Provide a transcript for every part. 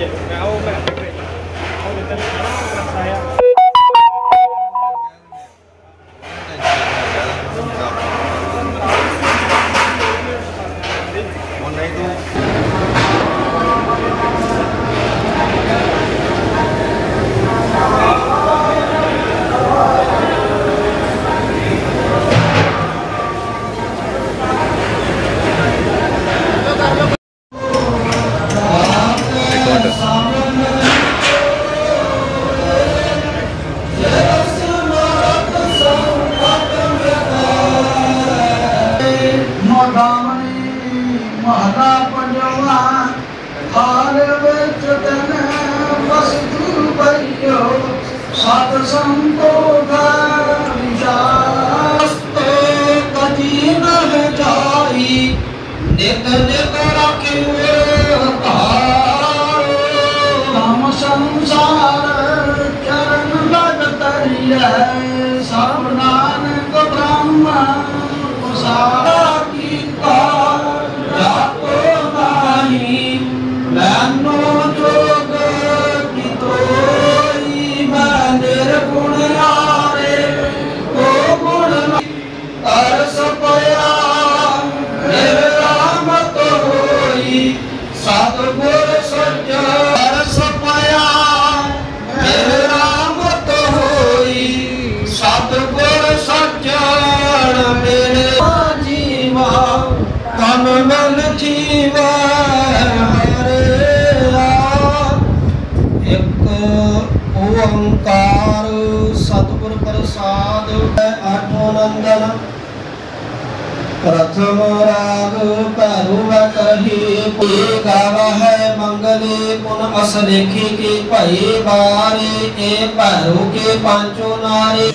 ਜੇ ਮੈਂ ਉਹ ਮੈਂ ਉਹ ਦਿੱਤਾ ਰਸਾਇਆ ਹੁਣ ਨਹੀਂ ਤੂੰ ਨਿਤ ਨਿਤ ਰਖਿਓ ਹਤਾਰ ਨਾਮ ਸੰਸਾਰ ਚਰਨ ਲਗ ਤਰੀਐ। ਸਭ ਨਾਨਕ ਬ੍ਰਹਮ ਸਾਰਾ ਸਤਿਗੁਰ ਸੱਚਾ ਅਰਸ ਪਿਆ ਮੇਰੇ ਹੋਈ ਸਤਿਗੁਰ ਸੱਚਣ ਮੇਰੇ ਜੀਵਾ ਤਨ ਮਨ ਜੀਵਾ ਹਰਿਆ ਇੱਕ ਓੰਕਾਰ ਸਤਿਗੁਰ ਪ੍ਰਸਾਦ ਆਠੋ ਨੰਦਨ ਪ੍ਰਥਮ ਰਾਗ ਭੈਰੂ ਕਹੀ ਪੀ ਗਾਵਾ ਹੈ ਮੰਗਲੇ ਪੁਨ ਅਸ ਲੇਖੀ ਕੀ ਭਈ ਬਾਰੇ ਇਹ ਭੈਰੂ ਕੇ ਪੰਚੋ ਨਾਰੇ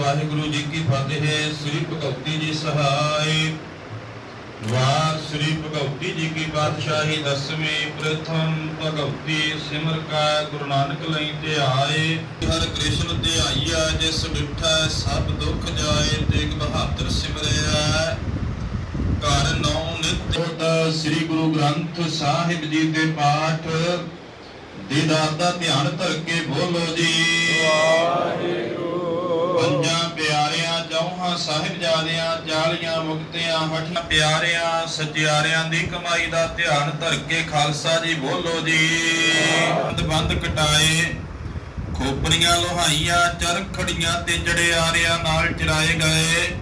ਵਾਹਿਗੁਰੂ ਜੀ ਕੀ ਫਤਿਹ ਸ੍ਰੀ ਭਗਵਤੀ ਜੀ ਸਹਾਇ ਵਾਰ ਸ੍ਰੀ ਭਗਵਤੀ ਜੀ ਕੀ ਬਾਦਸ਼ਾਹੀ ਦਸਵੀਂ ਪ੍ਰਥਮ ਭਗਵਤੀ ਸਿਮਰ ਕਾ ਗੁਰੂ ਨਾਨਕ ਲਈ ਤੇ ਆਏ। ਹਰ ਕ੍ਰਿਸ਼ਨ ਤੇ ਆਈਆ, ਜਿਸ ਡਿਠਾ ਸਭ ਦੁੱਖ ਜਾਏ ਤੇਗ ਬਹਾਦਰ ਸਿਮਰਿਆ। ਘਰ ਨੌ ਨਿਤ ਸ੍ਰੀ ਗੁਰੂ ਗ੍ਰੰਥ ਸਾਹਿਬ ਜੀ ਦੇ ਪਾਠ। ਦੇ ਦਾ ਧਿਆਨ ਧਰ ਕੇ ਬੋਲੋ ਜੀ। ਪੰਜਾਂ ਸਾਹਿਬਜ਼ਾਦਿਆਂ ਚਾਲੀਆਂ ਮੁਕਤਿਆਂ ਹਠਾਂ ਪਿਆਰਿਆਂ ਸਚਿਆਰਿਆਂ ਦੀ ਕਮਾਈ ਦਾ ਧਿਆਨ ਧਰ ਕੇ ਖਾਲਸਾ ਜੀ ਬੋਲੋ ਜੀ। ਬੰਦ ਬੰਦ ਕਟਾਏ, ਖੋਪਰੀਆਂ ਲੋਹਾਈਆਂ ਚਰਖੜੀਆਂ ਤੇ ਜੜਿਆਰਿਆਂ ਨਾਲ ਚਰਾਏ ਗਏ।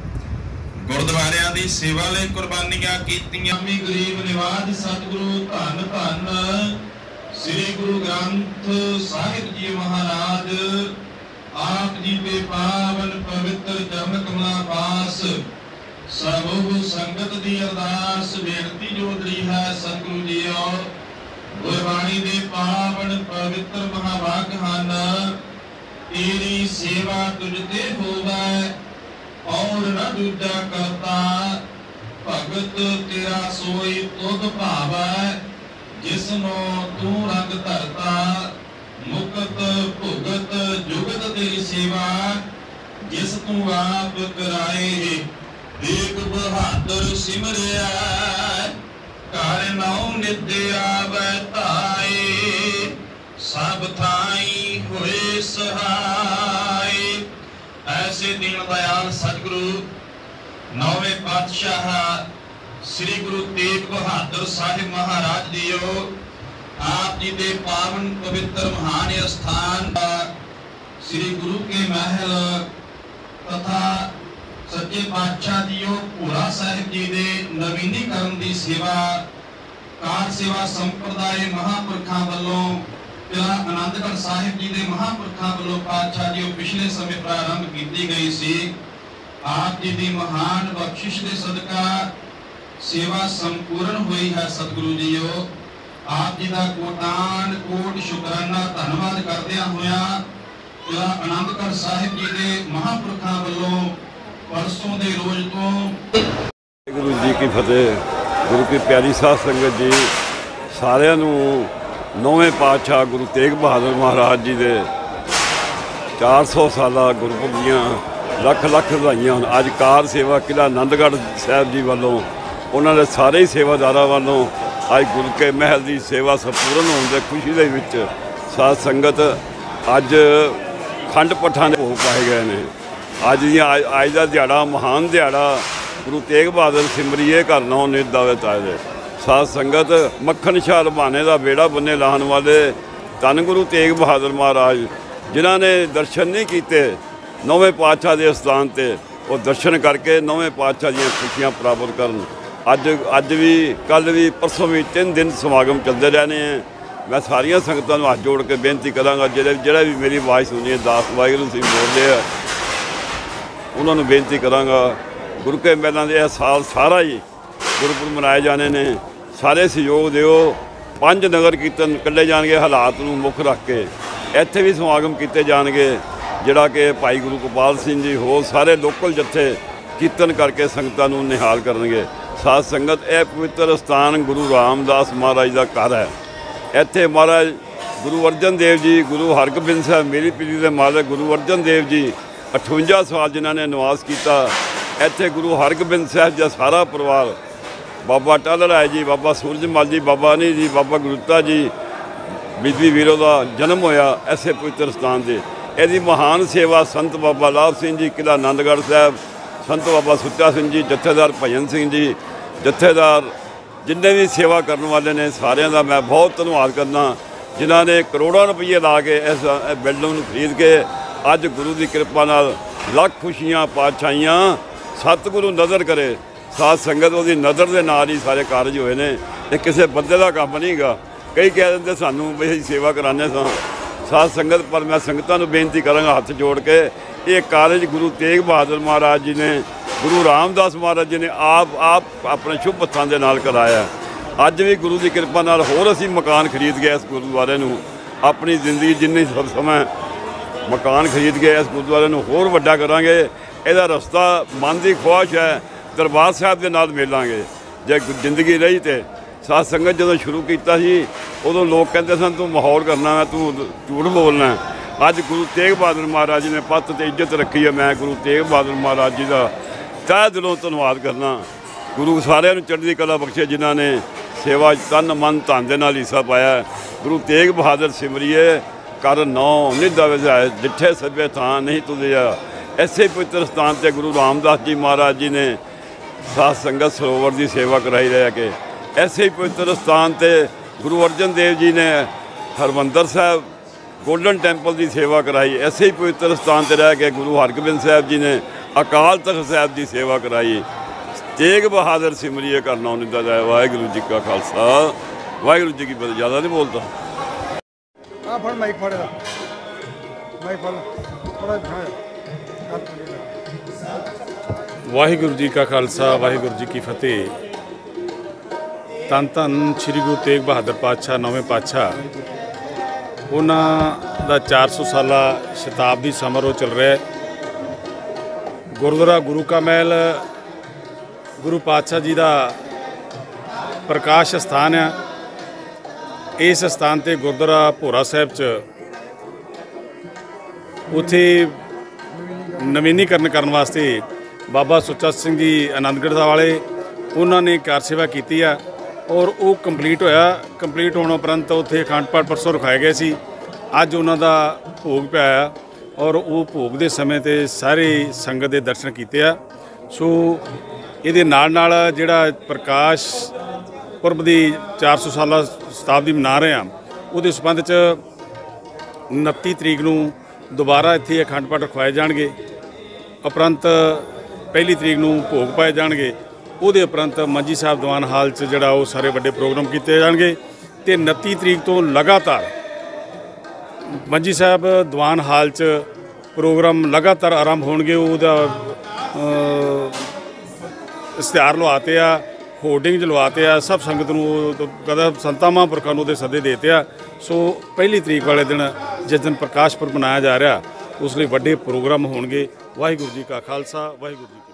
ਗੁਰਦੁਆਰਿਆਂ ਦੀ ਸੇਵਾ ਲਈ ਕੁਰਬਾਨੀਆਂ ਕੀਤੀਆਂ। ਵੀ ਗਰੀਬ ਨਿਵਾਜ ਸਤਿਗੁਰੂ ਧੰਨ ਧੰਨ। ਸ੍ਰੀ ਗੁਰੂ ਗ੍ਰੰਥ ਸਾਹਿਬ ਜੀ ਮਹਾਰਾਜ ਆਪ ਜੀ ਦੇ ਪਾਵਨ ਪਵਿੱਤਰ ਚਰਨ ਕਮਲਾਂ ਪਾਸ ਸਰਬੋ ਸੰਗਤ ਦੀ ਅਰਦਾਸ, ਬੇਨਤੀ ਜੋਦਰੀ ਹੈ ਸਤਿਗੁਰੂ ਜੀਓ। ਗੁਰਬਾਣੀ ਦੇ ਪਾਵਨ ਪਵਿੱਤਰ ਮਹਾਵਾਕ ਹਨ, ਤੇਰੀ ਸੇਵਾ ਤੁਝ ਤੇ ਹੋਵੇ, ਔਰ ਨ ਦੂਜਾ ਕਰਤਾ, ਭਗਤ ਤੇਰਾ ਸੋਈ ਤੁਧ ਭਾਵੈ ਨੂੰ ਤੂੰ ਰੰਗ ਧਰਤਾ ਮੁਕਤ ਭੁਗਤ ਜੁਗਤ ਤੇਰੀ ਸੇਵਾ ਜਿਸ ਤੂੰ ਆਪ ਕਰਾਏ ਦੇਖ ਬਹਾਦਰ ਸਿਮਰਿਆ, ਘਰ ਨਉ ਨਿਦ ਆਵੈ ਧਾਏ, ਸਭ ਥਾਈ ਹੋਏ ਸਹਾਈ ਐਸੇ ਦੀਨ ਦਇਆਲ ਸਤਿਗੁਰੂ, ਨੌਵੇਂ ਪਾਤਸ਼ਾਹ, ਸ੍ਰੀ ਗੁਰੂ ਤੇਗ ਬਹਾਦਰ ਸਾਹਿਬ ਮਹਾਰਾਜ ਜੀਓ, ਆਪ ਜੀ ਦੇ ਪਾਵਨ ਪਵਿੱਤਰ ਮਹਾਨ ਸਥਾਨ ਦਾ ਸ੍ਰੀ ਗੁਰੂ ਕੇ ਮਹਿਲ ਤਥਾ ਸੱਚੇ ਪਾਤਸ਼ਾਹ ਜੀਓ ਭੂਰਾ ਸਾਹਿਬ ਜੀ ਦੇ ਨਵੀਨੀਕਰਨ ਦੀ ਸੇਵਾ, ਕਾਰ ਸੇਵਾ ਸੰਪਰਦਾਇ ਮਹਾਪੁਰਖਾਂ ਵੱਲੋਂ ਜਿਹੜਾ ਆਨੰਦਗੜ੍ਹ ਸਾਹਿਬ ਜੀ ਦੇ ਮਹਾਪੁਰਖਾਂ ਵੱਲੋਂ ਪਾਤਸ਼ਾਹ ਜੀਓ ਪਿਛਲੇ ਸਮੇਂ ਪ੍ਰਾਰੰਭ ਕੀਤੀ ਗਈ ਸੀ। ਆਪ ਜੀ ਦੀ ਮਹਾਨ ਬਖਸ਼ਿਸ਼ ਦੇ ਸਦਕਾ ਸੇਵਾ ਸੰਪੂਰਨ ਹੋਈ ਹੈ ਸਤਿਗੁਰੂ ਜੀਓ। ਆਪ ਜੀ ਦਾ ਕੋਟਾਨ ਕੋਟ ਸ਼ੁਕਰਾਨਾ ਧੰਨਵਾਦ ਕਰਦਿਆਂ ਹੋਇਆਂ ਜਿਹੜਾ ਆਨੰਦਗੜ੍ਹ ਸਾਹਿਬ ਜੀ ਦੇ ਮਹਾਪੁਰਖਾਂ ਵੱਲੋਂ ਪਰਸੋਂ ਦੇ ਰੋਜ਼ ਤੋਂ ਗੁਰੂ ਜੀ ਕੀ ਫਤਿਹ, ਗੁਰੂ ਕੀ ਪਿਆਰੀ ਸਾਧ ਸੰਗਤ ਜੀ, ਸਾਰਿਆਂ ਨੂੰ ਨੌਵੇਂ ਪਾਤਸ਼ਾਹ ਗੁਰੂ ਤੇਗ ਬਹਾਦਰ ਮਹਾਰਾਜ ਜੀ ਦੇ 400 ਸਾਲਾ ਗੁਰਪੁਰਬ ਦੀਆਂ ਲੱਖ ਲੱਖ ਵਧਾਈਆਂ ਹਨ। ਅੱਜ ਕਾਰ ਸੇਵਾ ਕਿਲਾ ਆਨੰਦਗੜ੍ਹ ਸਾਹਿਬ ਜੀ ਵੱਲੋਂ, ਉਹਨਾਂ ਦੇ ਸਾਰੇ ਹੀ ਸੇਵਾਦਾਰਾਂ ਵੱਲੋਂ ਅੱਜ ਗੁਰੂ ਕੇ ਮਹਿਲ ਦੀ ਸੇਵਾ ਸੰਪੂਰਨ ਹੋਣ ਦੇ ਖੁਸ਼ੀ ਦੇ ਵਿੱਚ ਸਾਧ ਸੰਗਤ ਅੱਜ ਖੰਡ ਪੱਠਾਂ ਦੇ ਭੋਗ ਪਾਏ ਗਏ ਨੇ। ਅੱਜ ਦੀਆਂ ਅੱਜ ਦਾ ਦਿਹਾੜਾ, ਮਹਾਨ ਦਿਹਾੜਾ, ਗੁਰੂ ਤੇਗ ਬਹਾਦਰ ਸਿਮਰੀਏ ਘਰ ਨੌ ਨਿਤ ਆਏ ਤਾਏ ਸਾਧ ਸੰਗਤ ਮੱਖਣ ਸ਼ਾਹ ਰਬਾਨੇ ਦਾ ਬੇੜਾ ਬੰਨੇ ਲਾਹਣ ਵਾਲੇ ਧੰਨ ਗੁਰੂ ਤੇਗ ਬਹਾਦਰ ਮਹਾਰਾਜ, ਜਿਨ੍ਹਾਂ ਨੇ ਦਰਸ਼ਨ ਨਹੀਂ ਕੀਤੇ ਨੌਵੇਂ ਪਾਤਸ਼ਾਹ ਦੇ ਸਥਾਨ ਤੇ, ਉਹ ਦਰਸ਼ਨ ਕਰਕੇ ਨੌਵੇਂ ਪਾਤਸ਼ਾਹ ਦੀਆਂ ਖੁਸ਼ੀਆਂ ਪ੍ਰਾਪਤ ਕਰਨ। ਅੱਜ ਅੱਜ ਵੀ ਕੱਲ ਵੀ, ਪਰਸੋਂ ਵੀ ਤਿੰਨ ਦਿਨ ਸਮਾਗਮ ਚੱਲਦੇ ਰਹਿਣੇ ਆ। ਮੈਂ ਸਾਰੀਆਂ ਸੰਗਤਾਂ ਨੂੰ ਹੱਥ ਜੋੜ ਕੇ ਬੇਨਤੀ ਕਰਾਂਗਾ, ਜਿਹੜੇ ਜਿਹੜਾ ਵੀ ਮੇਰੀ ਆਵਾਜ਼ ਸੁਣੀ ਹੈ, ਦਾਸ ਵਾਹਿਗੁਰੂ ਸਿੰਘ ਬੋਲਦੇ ਆ, ਉਹਨਾਂ ਨੂੰ ਬੇਨਤੀ ਕਰਾਂਗਾ। ਗੁਰੂ ਕੇ ਮੇਲਾਂ ਦੇ ਇਹ ਸਾਲ ਸਾਰਾ ਹੀ ਗੁਰਪੁਰਬ ਮਨਾਏ ਜਾਣੇ ਨੇ। ਸਾਰੇ ਸਹਿਯੋਗ ਦਿਓ। ਪੰਜ ਨਗਰ ਕੀਰਤਨ ਕੱਢੇ ਜਾਣਗੇ, ਹਾਲਾਤ ਨੂੰ ਮੁੱਖ ਰੱਖ ਕੇ। ਇੱਥੇ ਵੀ ਸਮਾਗਮ ਕੀਤੇ ਜਾਣਗੇ, ਜਿਹੜਾ ਕਿ ਭਾਈ ਗੁਰੂ ਗੋਪਾਲ ਸਿੰਘ ਜੀ ਹੋਰ ਸਾਰੇ ਲੋਕਲ ਜੱਥੇ ਕੀਰਤਨ ਕਰਕੇ ਸੰਗਤਾਂ ਨੂੰ ਨਿਹਾਲ ਕਰਨਗੇ। ਸਾਧ ਸੰਗਤ, ਇਹ ਪਵਿੱਤਰ ਸਥਾਨ ਗੁਰੂ ਰਾਮਦਾਸ ਮਹਾਰਾਜ ਦਾ ਘਰ ਹੈ। ਇੱਥੇ ਮਹਾਰਾਜ ਗੁਰੂ ਅਰਜਨ ਦੇਵ ਜੀ, ਗੁਰੂ ਹਰਗੋਬਿੰਦ ਸਾਹਿਬ, ਮੇਰੀ ਪੀਰੀ ਦੇ ਮਾਲਕ ਗੁਰੂ ਅਰਜਨ ਦੇਵ ਜੀ 58 ਸਾਲ ਜਿਨ੍ਹਾਂ ਨੇ ਨਿਵਾਸ ਕੀਤਾ, ਇੱਥੇ ਗੁਰੂ ਹਰਗੋਬਿੰਦ ਸਾਹਿਬ ਦਾ ਸਾਰਾ ਪਰਿਵਾਰ, ਬਾਬਾ ਟਾਲਰ ਰਾਏ ਜੀ, ਬਾਬਾ ਸੂਰਜਮਲ ਜੀ, ਬਾਬਾ ਅਨੀ ਜੀ, ਬਾਬਾ ਗੁਰਤਾ ਜੀ ਬੀਬੀ ਵੀਰੋ ਦਾ ਜਨਮ ਹੋਇਆ ਐਸੇ ਪਵਿੱਤਰ ਸਥਾਨ ਤੇ। ਇਹਦੀ ਮਹਾਨ ਸੇਵਾ ਸੰਤ ਬਾਬਾ ਲਾਭ ਸਿੰਘ ਜੀ ਕਿਲਾ ਆਨੰਦਗੜ੍ਹ ਸਾਹਿਬ, ਸੰਤ ਬਾਬਾ ਸੁੱਚਾ ਸਿੰਘ ਜੀ, ਜਥੇਦਾਰ ਭਜਨ ਸਿੰਘ ਜੀ, ਜਥੇਦਾਰ ਜਿੰਨੇ ਵੀ ਸੇਵਾ ਕਰਨ ਵਾਲੇ ਨੇ ਸਾਰਿਆਂ ਦਾ ਮੈਂ ਬਹੁਤ ਧੰਨਵਾਦ ਕਰਦਾ ਜਿਨ੍ਹਾਂ ਨੇ ਕਰੋੜਾਂ ਰੁਪਏ ਲਾ ਕੇ ਇਸ ਇਹ ਬਿਲਡਿੰਗ ਨੂੰ ਖਰੀਦ ਕੇ ਅੱਜ ਗੁਰੂ ਦੀ ਕਿਰਪਾ ਨਾਲ ਲੱਖ ਖੁਸ਼ੀਆਂ, ਪਾਤਸ਼ਾਹੀਆਂ, ਸਤਿਗੁਰੂ ਨਜ਼ਰ ਕਰੇ। ਸਾਧ ਸੰਗਤ ਉਹਦੀ ਨਜ਼ਰ ਦੇ ਨਾਲ ਹੀ ਸਾਰੇ ਕਾਰਜ ਹੋਏ ਨੇ। ਇਹ ਕਿਸੇ ਬੰਦੇ ਦਾ ਕੰਮ ਨਹੀਂਗਾ ਕਈ ਕਹਿ ਦਿੰਦੇ ਸਾਨੂੰ ਵੀ ਅਸੀਂ ਸੇਵਾ ਕਰਾਉਂਦੇ ਸਾਂ। ਸਾਧ ਸੰਗਤ, ਪਰ ਮੈਂ ਸੰਗਤਾਂ ਨੂੰ ਬੇਨਤੀ ਕਰਾਂਗਾ ਹੱਥ ਜੋੜ ਕੇ, ਇਹ ਕਾਰਜ ਗੁਰੂ ਤੇਗ ਬਹਾਦਰ ਮਹਾਰਾਜ ਜੀ ਨੇ ਗੁਰੂ ਰਾਮਦਾਸ ਮਹਾਰਾਜ ਜੀ ਨੇ ਆਪ ਆਪ ਆਪਣੇ ਸ਼ੁਭ ਹੱਥਾਂ ਦੇ ਨਾਲ ਕਰਾਇਆ। ਅੱਜ ਵੀ ਗੁਰੂ ਦੀ ਕਿਰਪਾ ਨਾਲ ਹੋਰ ਅਸੀਂ ਮਕਾਨ ਖਰੀਦ ਗਏ ਇਸ ਗੁਰਦੁਆਰੇ ਨੂੰ। ਆਪਣੀ ਜ਼ਿੰਦਗੀ ਜਿੰਨੀ ਸਭ ਸਮਾਂ ਮਕਾਨ ਖਰੀਦ ਕੇ ਇਸ ਗੁਰਦੁਆਰੇ ਨੂੰ ਹੋਰ ਵੱਡਾ ਕਰਾਂਗੇ। ਇਹਦਾ ਰਸਤਾ ਮਨ ਦੀ ਖੁਆਇਸ਼ ਹੈ, ਦਰਬਾਰ ਸਾਹਿਬ ਦੇ ਨਾਲ ਮਿਲਾਂਗੇ। ਜੇ ਜ਼ਿੰਦਗੀ ਰਹੀ ਤੇ ਸਾਧ ਸੰਗਤ ਜਦੋਂ ਸ਼ੁਰੂ ਕੀਤਾ ਸੀ, ਉਦੋਂ ਲੋਕ ਕਹਿੰਦੇ ਸਨ, ਤੂੰ ਮਾਹੌਲ ਕਰਨਾ ਹੈ, ਤੂੰ ਝੂਠ ਬੋਲਣਾ ਅੱਜ ਗੁਰੂ ਤੇਗ ਬਹਾਦਰ ਮਹਾਰਾਜ ਜੀ ਨੇ ਪੱਤ ਤੇ ਇੱਜ਼ਤ ਰੱਖੀ ਹੈ। ਮੈਂ ਗੁਰੂ ਤੇਗ ਬਹਾਦਰ ਮਹਾਰਾਜ ਜੀ ਦਾ ਤਹਿ ਦਿਲੋਂ ਧੰਨਵਾਦ ਕਰਨਾ। ਗੁਰੂ ਸਾਰਿਆਂ ਨੂੰ ਚੜ੍ਹਦੀ ਕਲਾ ਬਖਸ਼ੇ ਜਿਨ੍ਹਾਂ ਨੇ ਸੇਵਾ ਤਨ ਮਨ ਧਨ ਦੇ ਨਾਲ ਹਿੱਸਾ ਪਾਇਆ। ਗੁਰੂ ਤੇਗ ਬਹਾਦਰ ਸਿਮਰਿਏ, ਕਰ ਨੌ ਨਿਧਾ ਵਜਾਏ ਜਿੱਥੇ ਸਭੇ ਥਾਂ ਨਹੀਂ ਤੁਲਿਆ ਐਸੇ ਪਵਿੱਤਰ ਸਥਾਨ ਤੇ ਗੁਰੂ ਰਾਮਦਾਸ ਜੀ ਮਹਾਰਾਜ ਜੀ ਨੇ ਸਾਧ ਸੰਗਤ ਸਰੋਵਰ ਦੀ ਸੇਵਾ ਕਰਾਈ ਰਹਿ ਕੇ। ਐਸੇ ਪਵਿੱਤਰ ਸਥਾਨ ਤੇ ਗੁਰੂ ਅਰਜਨ ਦੇਵ ਜੀ ਨੇ ਹਰਮੰਦਰ ਸਾਹਿਬ, ਗੋਲਡਨ ਟੈਂਪਲ ਦੀ ਸੇਵਾ ਕਰਾਈ। ਐਸੇ ਹੀ ਪਵਿੱਤਰ ਸਥਾਨ ਤੇ ਰਹਿ ਕੇ ਗੁਰੂ ਹਰਗੋਬਿੰਦ ਸਾਹਿਬ ਜੀ ਨੇ ਅਕਾਲ ਤਖਤ ਸਾਹਿਬ ਦੀ ਸੇਵਾ ਕਰਾਈ। ਤੇਗ ਬਹਾਦਰ ਸਿਮਰਿਏ ਕਰਨਾ ਨਿੰਦਾ ਜਾਏ ਵਾਹਿਗੁਰੂ ਜੀ ਕਾ ਖਾਲਸਾ। ਵਾਹਿਗੁਰੂ ਜੀ ਕੀ ਫਤਿਹ। ਜ਼ਿਆਦਾ ਨਹੀਂ ਬੋਲਦਾ। ਆ ਫੜ ਮਾਈਕ ਫੜ ਦਾ ਮਾਈਕ ਫੜ। ਥੋੜਾ ਵਾਹਿਗੁਰੂ ਜੀ ਕਾ ਖਾਲਸਾ। ਵਾਹਿਗੁਰੂ ਜੀ ਕੀ ਫਤਿਹ। ਤਨ ਤਨ ਸ੍ਰੀ ਗੁਰੂ ਤੇਗ ਬਹਾਦਰ ਪਾਤਸ਼ਾਹ ਨੌਵੇਂ ਪਾਤਸ਼ਾਹ। ਉਹਨਾਂ ਦਾ 400 ਸਾਲਾ ਸ਼ਤਾਬਦੀ ਸਮਾਰੋਹ ਚੱਲ ਰਿਹਾ ਹੈ। ਗੁਰਦੁਆਰਾ ਗੁਰੂ ਕਾ ਮਹਿਲ, ਗੁਰੂ ਪਾਤਸ਼ਾਹ ਜੀ ਦਾ ਪ੍ਰਕਾਸ਼ ਸਥਾਨ ਹੈ ਇਸ ਸਥਾਨ ਤੇ ਗੁਰਦੁਆਰਾ ਭੋਰਾ ਸਾਹਿਬ ਚ ਉਥੇ ਨਵੀਨੀਕਰਨ ਕਰਨ ਵਾਸਤੇ ਬਾਬਾ ਸੁੱਚਾ ਸਿੰਘ ਜੀ ਆਨੰਦਗੜ੍ਹ ਸਾਹਿਬ ਵਾਲੇ, ਉਹਨਾਂ ਨੇ ਕਾਰ ਸੇਵਾ ਕੀਤੀ ਆ ਔਰ ਉਹ ਕੰਪਲੀਟ ਹੋਇਆ। ਕੰਪਲੀਟ ਹੋਣ ਉਪਰੰਤ ਉੱਥੇ ਅਖੰਡ ਪਾਠ ਪਰਸੋਂ ਰਖਾਏ ਗਏ ਸੀ। ਅੱਜ ਉਹਨਾਂ ਦਾ ਭੋਗ ਪਿਆ ਔਰ ਉਹ ਭੋਗ ਦੇ ਸਮੇਂ ਤੇ ਸਾਰੇ ਸੰਗਤ ਦੇ ਦਰਸ਼ਨ ਕੀਤੇ ਆ। ਸੋ ਇਹਦੇ ਨਾਲ ਨਾਲ ਜਿਹੜਾ ਪ੍ਰਕਾਸ਼ ਪੁਰਬ ਦੀ 400 ਸਾਲਾ ਸ਼ਤਾਬਦੀ ਮਨਾ ਰਹੇ ਆ, ਉਹਦੇ ਸੰਬੰਧ ਚ 29 ਤਰੀਕ ਨੂੰ ਦੁਬਾਰਾ ਇੱਥੇ ਅਖੰਡ ਪਾਠ ਰਖਵਾਏ ਜਾਣਗੇ। ਉਪਰੰਤ ਪਹਿਲੀ ਤਰੀਕ ਨੂੰ ਭੋਗ ਪਾਏ ਜਾਣਗੇ। ਉਹਦੇ ਉਪਰੰਤ ਮੰਜੀ ਸਾਹਿਬ ਦੀਵਾਨ ਹਾਲ 'ਚ ਜਿਹੜਾ ਉਹ ਸਾਰੇ ਵੱਡੇ ਪ੍ਰੋਗਰਾਮ ਕੀਤੇ ਜਾਣਗੇ ਤੇ 29 ਤਰੀਕ ਤੋਂ ਲਗਾਤਾਰ ਮੰਜੀ ਸਾਹਿਬ ਦੀਵਾਨ ਹਾਲ 'ਚ ਪ੍ਰੋਗਰਾਮ ਲਗਾਤਾਰ ਆਰੰਭ ਹੋਣਗੇ ਉਹਦਾ ਅ, ਇਸ਼ਤਿਹਾਰ ਲਵਾਤੇ ਆ ਹੋਰਡਿੰਗ ਲਵਾਤੇ ਆ ਸਭ ਸੰਗਤ ਨੂੰ ਉਹ ਕਦਾ ਸੰਤਾਂ ਮਹਾਂਪੁਰਖਾਂ ਨੂੰ ਉਹਦੇ ਸੱਦੇ ਦੇਤੇ ਆ। ਸੋ ਪਹਿਲੀ ਤਰੀਕ ਵਾਲੇ ਦਿਨ ਜਿਸ ਦਿਨ ਪ੍ਰਕਾਸ਼ ਪੁਰਬ ਮਨਾਇਆ ਜਾ ਰਿਹਾ ਉਸ ਲਈ ਵੱਡੇ ਪ੍ਰੋਗਰਾਮ ਹੋਣਗੇ। ਵਾਹਿਗੁਰੂ ਜੀ ਕਾ ਖਾਲਸਾ ਵਾਹਿਗੁਰੂ ਜੀ